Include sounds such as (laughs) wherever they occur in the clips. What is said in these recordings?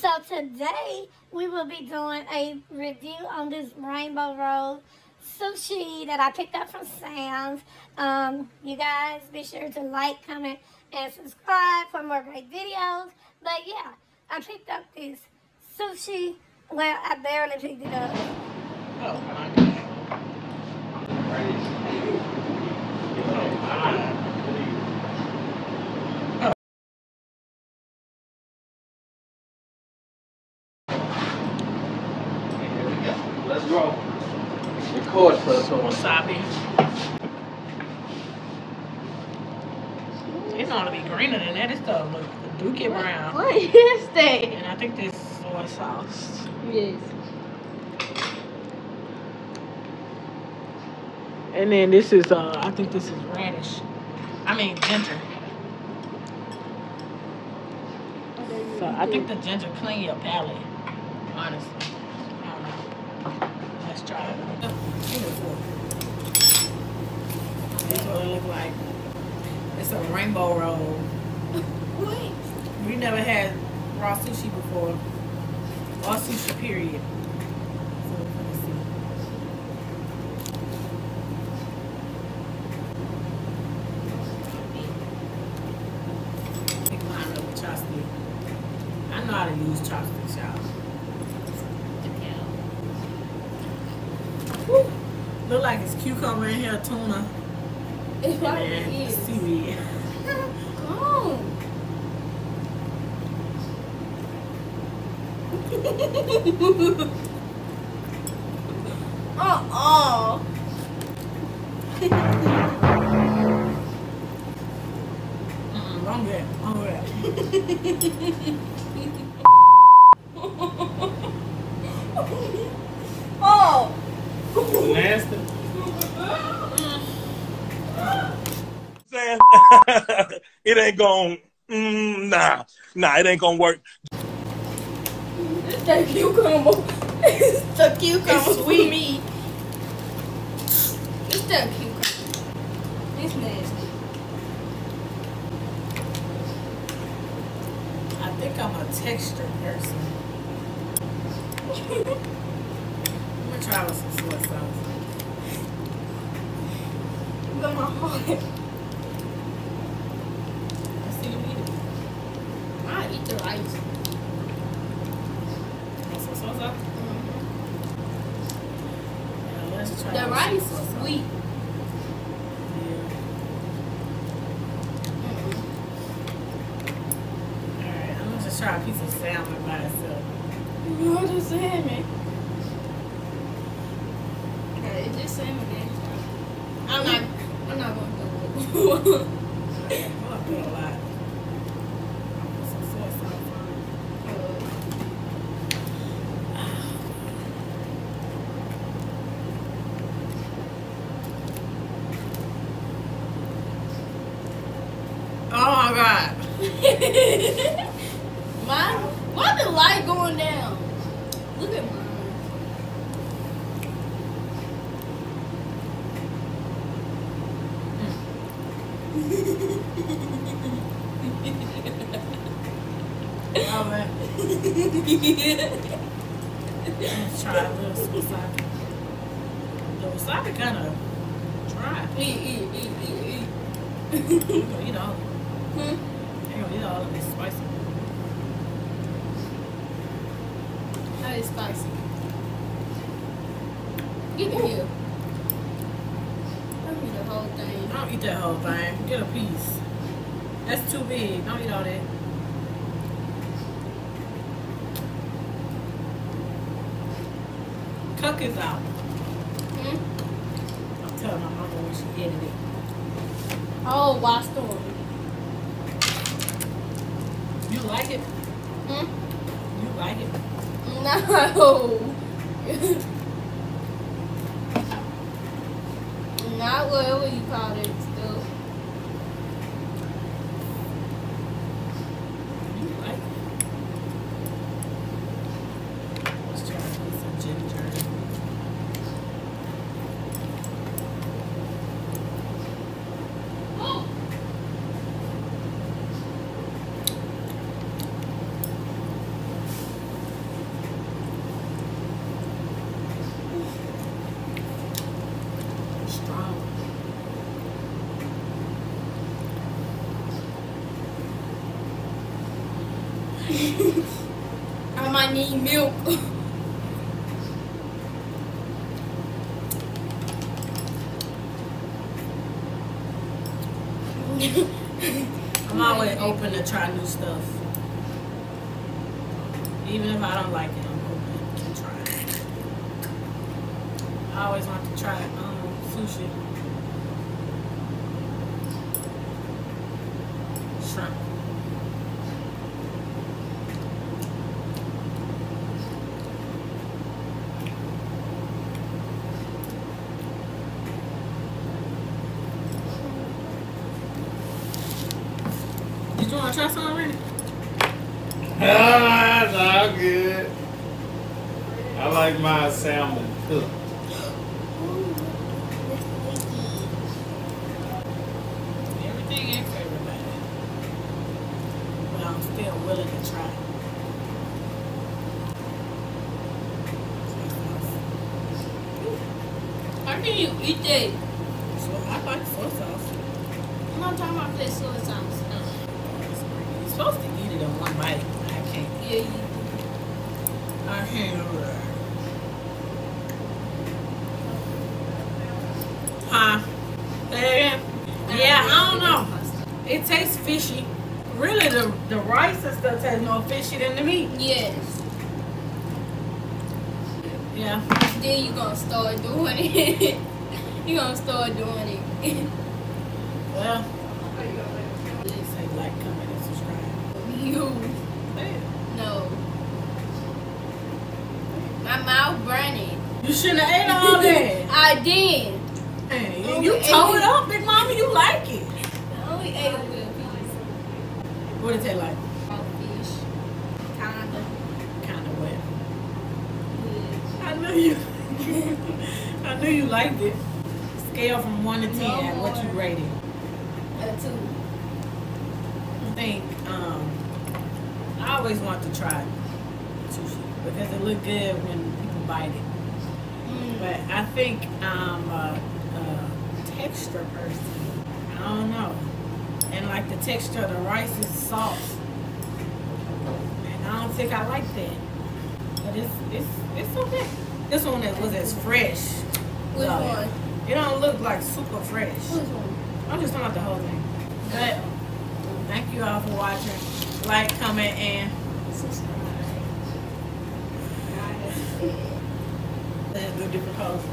So today we will be doing a review on this Rainbow Roll sushi that I picked up from Sam's. Um, you guys be sure to like, comment, and subscribe for more great videos. But yeah, I picked up this sushi. Well, I barely picked it up. Oh my God. Let's go. Record Put first. some wasabi. It's gonna be greener than that. This stuff look dookie brown. What is that? And I think this soy sauce. Yes. And then this is uh I think this is radish. I mean ginger. So I think the ginger clean your palate. Honestly. I don't know. Let's try it. Beautiful. This is what it look like. It's a rainbow roll. Wait. We never had raw sushi before. Raw sushi period. So see. Pick up with chopstick. I know how to use chopsticks, y'all. Look like it's cucumber in here, tuna, It probably and is. seaweed. (laughs) Oh. (laughs) Uh-uh. Mm-mm, don't get it. Don't get it. oh. Nasty. Saying? (laughs) it ain't going mm, nah. Nah, it ain't gonna work. It's that cucumber. It's (laughs) the cucumber It's for sweet. me. It's that cucumber. It's nasty. I think I'm a texture person. (laughs) I'm gonna try with some soy sauce. Look at my heart. Let's see you eat it. I eat the rice. Want some soy sauce? Yeah, let's try The with rice some soy is sweet. Mm-hmm. Alright, I'm gonna just try a piece of salmon by itself. You understand me? Okay, it's just salmon then. I'm not. I'm not going to do it. I'm gonna put (laughs) a lot. Put some soy sauce on it. Oh my god. (laughs) mine. Why the light going down? Look at mine. Oh man. Let's try a little wasabi. The wasabi kind of dry. eat, eat, eat, eat, eat. You gonna eat all of it. Hmm? You all of this spicy. That is spicy. Give it here. Let eat the whole thing. Don't eat that whole thing. Get a piece. That's too big. Don't eat all that. Cook is out. Hmm? I'm telling my mama when she edited it. Oh, why story? You like it? Hmm? You like it? No. (laughs) Not whatever you call it still. You like it? Let's try to put some ginger. I might need milk. I'm always open to try new stuff. Even if I don't like it, I'm open to try it. I always want to try um, sushi. Shrimp. Did you want to try some already? Ah, it's all good. I like my salmon cooked. Everything ain't for everybody. But I'm still willing to try. How can you eat that? So I like soy sauce. I'm not talking about that soy sauce. Supposed to eat it in one bite. I can't. Yeah, you. I can't. Huh? It? Yeah, I don't know. It tastes fishy. Really, the, the rice and stuff tastes more fishy than the meat. Yes. Yeah. Then you're gonna start doing it. (laughs) you're gonna start doing it. (laughs) Well, please say like, comment, and subscribe. You. No. My mouth burning. You shouldn't have ate all that. (laughs) I did. Hey, you tore it up, Big Mama. You like it. I only ate a little piece. What it taste like? Fish. Kinda. Kind of wet. Good. I knew you. (laughs) I knew you liked it. Scale from one to ten. No what you rated? A two. I think um, I always want to try sushi because it look good when people bite it. Mm. But I think I'm a, a texture person. I don't know. And like the texture of the rice is soft. And I don't think I like that. But it's it's it's okay. This one that was as fresh. Which though. one? It don't look like super fresh. Which one? I'm just talking about the whole thing. But thank you all for watching. Like, comment, and Subscribe. let's do different poses.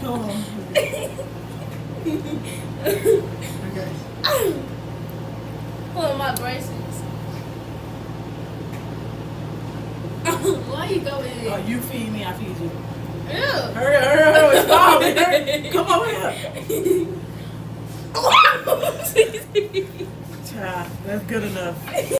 Come on. (laughs) Okay. Pull on my bracelets. (laughs) Why you go in? Oh, you feed me, I feed you. Ew. Hurry, hurry, hurry, stop it. Come over here. (laughs) Child, that's good enough.